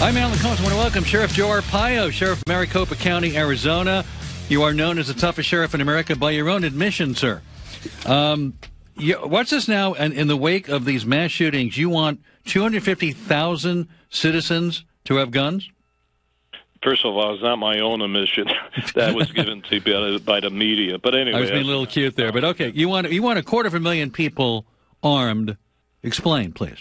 I'm Alan Colmes. I want to welcome Sheriff Joe Arpaio, Sheriff of Maricopa County, Arizona. You are known as the toughest sheriff in America by your own admission, sir. Um, you, what's this now? And in the wake of these mass shootings, you want 250,000 citizens to have guns? First of all, it's not my own admission. that was given to me by the media. But anyway, I was being a little cute there. But okay, you want you want a quarter of a million people armed. Explain, please.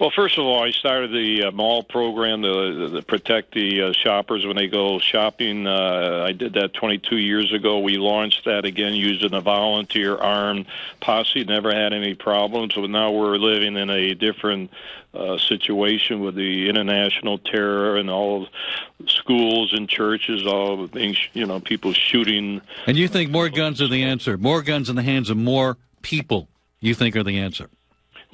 Well, first of all, I started the uh, mall program to, to protect the uh, shoppers when they go shopping. Uh, I did that 22 years ago. We launched that again using a volunteer armed posse. Never had any problems. But now we're living in a different uh, situation with the international terror and all schools and churches, all things, you know, people shooting. And you think more guns are the answer? More guns in the hands of more people, you think, are the answer?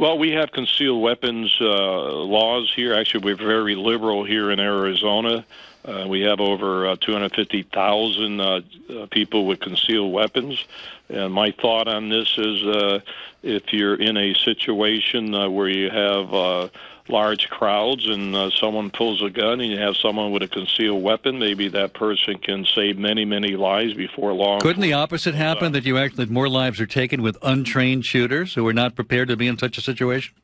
Well, we have concealed weapons uh, laws here. Actually, we're very liberal here in Arizona. Uh, we have over uh, 250,000 uh, uh, people with concealed weapons. And my thought on this is uh, if you're in a situation uh, where you have uh, large crowds and uh, someone pulls a gun and you have someone with a concealed weapon, maybe that person can save many, many lives before long. Couldn't the opposite happen that you actually more lives are taken with untrained shooters who are not prepared to be in such a situation?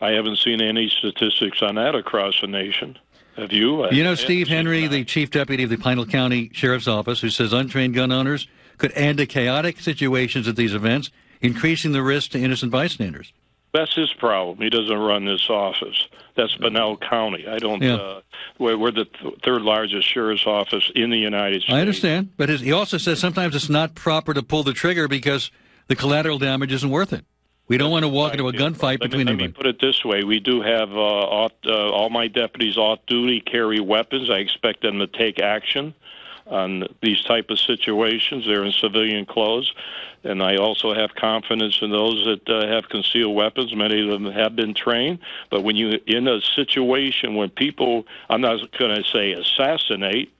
I haven't seen any statistics on that across the nation. Have you? You know, Steve Henry, the chief deputy of the Pinal County Sheriff's Office, who says untrained gun owners could add to chaotic situations at these events, increasing the risk to innocent bystanders. That's his problem. He doesn't run this office. That's Pinal County. I don't. Yeah. Uh, we're, we're the th- third largest sheriff's office in the United States. I understand, but his, he also says sometimes it's not proper to pull the trigger because the collateral damage isn't worth it. We don't want to walk into a gunfight let between me, let me put it this way: we do have uh, off, uh, all my deputies off duty carry weapons. I expect them to take action on these type of situations. They're in civilian clothes, and I also have confidence in those that uh, have concealed weapons. Many of them have been trained. But when you in a situation when people, I'm not going to say assassinate,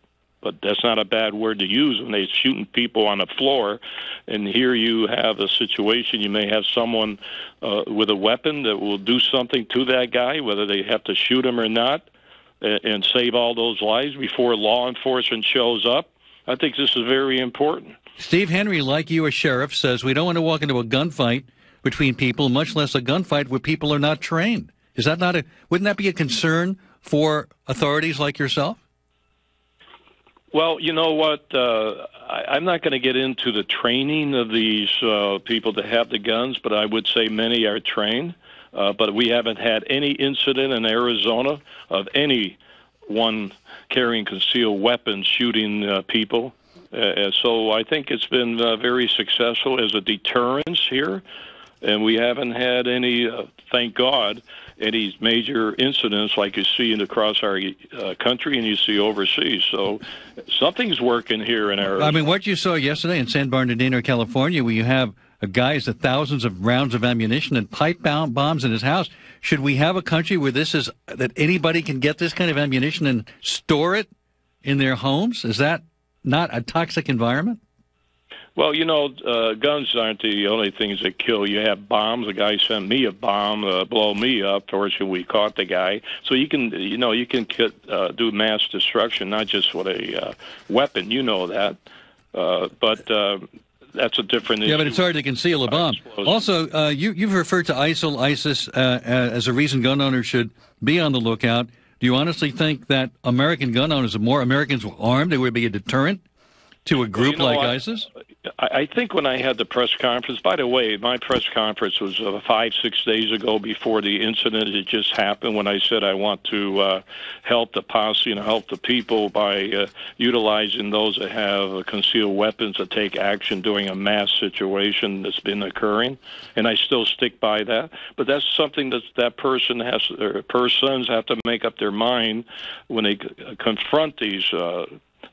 but that's not a bad word to use when they're shooting people on the floor. And here you have a situation, you may have someone uh, with a weapon that will do something to that guy, whether they have to shoot him or not, and, save all those lives before law enforcement shows up. I think this is very important. Steve Henry, like you, a sheriff, says we don't want to walk into a gunfight between people, much less a gunfight where people are not trained. Is that not a? Wouldn't that be a concern for authorities like yourself? Well, you know what? Uh, I, I'm not going to get into the training of these uh, people to have the guns, but I would say many are trained. Uh, but we haven't had any incident in Arizona of any one carrying concealed weapons shooting uh, people. Uh, so I think it's been uh, very successful as a deterrence here, and we haven't had any, uh, thank God, any major incidents like you see in across our uh, country and you see overseas. So something's working here in Arizona. I mean, what you saw yesterday in San Bernardino, California, where you have a guy has thousands of rounds of ammunition and pipe bomb- bombs in his house. Should we have a country where this is that anybody can get this kind of ammunition and store it in their homes? Is that not a toxic environment? Well, you know, uh, guns aren't the only things that kill. You have bombs. The guy sent me a bomb, uh, blow me up. Fortunately, we caught the guy. So you can, you know, you can uh, do mass destruction, not just with a uh, weapon. You know that, uh, but. Uh, that's a different issue. Yeah, but it's hard to conceal a bomb. Also, uh, you, you've referred to ISIL, ISIS uh, as a reason gun owners should be on the lookout. Do you honestly think that American gun owners, if more Americans were armed, there would be a deterrent to a group you know, like I- ISIS? I think when I had the press conference, by the way, my press conference was uh, five, six days ago before the incident had just happened when I said I want to uh, help the posse and help the people by uh, utilizing those that have uh, concealed weapons to take action during a mass situation that's been occurring. And I still stick by that. But that's something that that person has, or persons have to make up their mind when they confront these.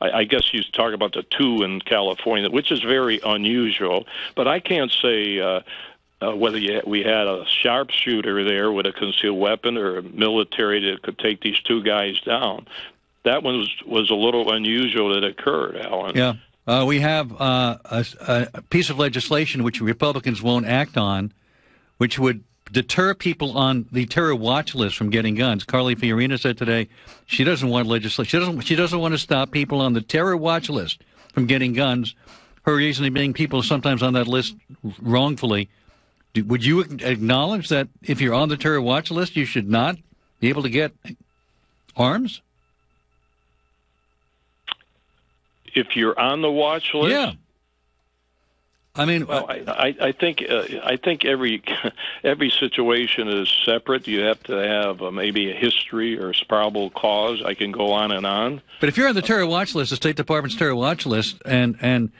I, I guess you talk about the two in California, which is very unusual. But I can't say uh, uh, whether you, we had a sharpshooter there with a concealed weapon or a military that could take these two guys down. That one was was a little unusual that occurred, Alan. Yeah. Uh, we have uh, a, a piece of legislation which Republicans won't act on, which would deter people on the terror watch list from getting guns. Carly Fiorina said today she doesn't want legislation. She doesn't. She doesn't want to stop people on the terror watch list from getting guns. Her reasoning being people sometimes on that list wrongfully. Do, would you acknowledge that if you're on the terror watch list, you should not be able to get arms? If you're on the watch list, yeah. I mean, well, I, I, I think uh, I think every every situation is separate. You have to have uh, maybe a history or a probable cause. I can go on and on. But if you're on the terror watch list, the State Department's terror watch list, and and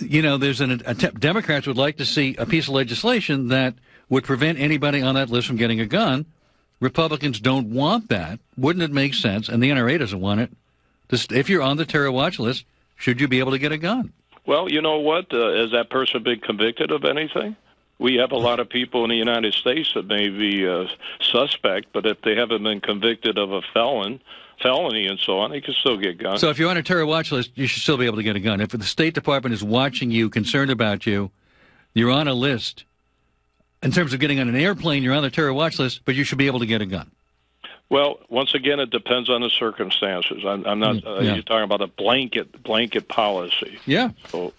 you know, there's an a, Democrats would like to see a piece of legislation that would prevent anybody on that list from getting a gun. Republicans don't want that. Wouldn't it make sense? And the NRA doesn't want it. Just, if you're on the terror watch list, should you be able to get a gun? Well, you know what? Uh, has that person been convicted of anything? We have a lot of people in the United States that may be uh, suspect, but if they haven't been convicted of a felon, felony and so on, they can still get guns. So if you're on a terror watch list, you should still be able to get a gun. If the State Department is watching you, concerned about you, you're on a list. In terms of getting on an airplane, you're on the terror watch list, but you should be able to get a gun. Well, once again, it depends on the circumstances. I'm, I'm not. Uh, yeah. You're talking about a blanket blanket policy. Yeah. So,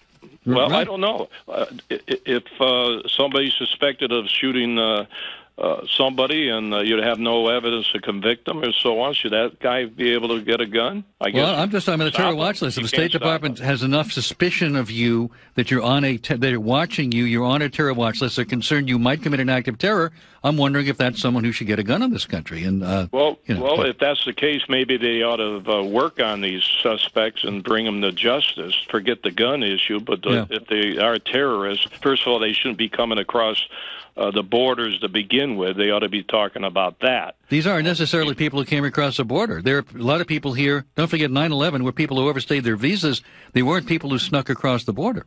well, right. I don't know. Uh, if uh, somebody's suspected of shooting uh, uh, somebody and uh, you'd have no evidence to convict them or so on, should that guy be able to get a gun? I guess. Well, I'm just talking about the terror watch list. If the State Department has enough suspicion of you that you're on a te- they're watching you, you're on a terror watch list, they're concerned you might commit an act of terror. I'm wondering if that's someone who should get a gun in this country. And uh, well, you know, well, but, if that's the case, maybe they ought to uh, work on these suspects and bring them to justice. Forget the gun issue, but the, yeah. if they are terrorists, first of all, they shouldn't be coming across uh, the borders to begin with. They ought to be talking about that. These aren't necessarily people who came across the border. There are a lot of people here. Don't forget 9 11 were people who overstayed their visas. They weren't people who snuck across the border.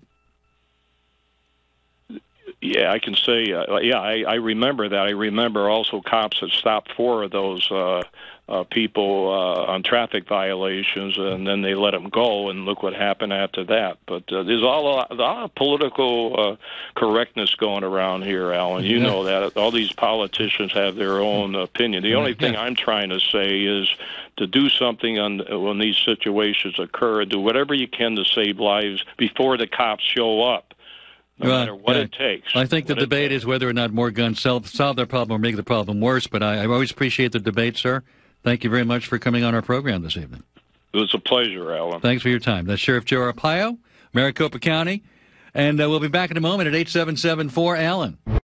Yeah, I can say, uh, yeah, I, I remember that. I remember also cops that stopped four of those uh, uh, people uh, on traffic violations, and then they let them go, and look what happened after that. But uh, there's all a lot, a lot of political uh, correctness going around here, Alan. You know that all these politicians have their own opinion. The only thing I'm trying to say is to do something on when these situations occur. Do whatever you can to save lives before the cops show up no matter what it takes. I think the debate is whether or not more guns solve, solve their problem or make the problem worse. But I, I, always appreciate the debate, sir. Thank you very much for coming on our program this evening. It was a pleasure, Alan. Thanks for your time. That's Sheriff Joe Arpaio, Maricopa County. And uh, we'll be back in a moment at 8774 Alan.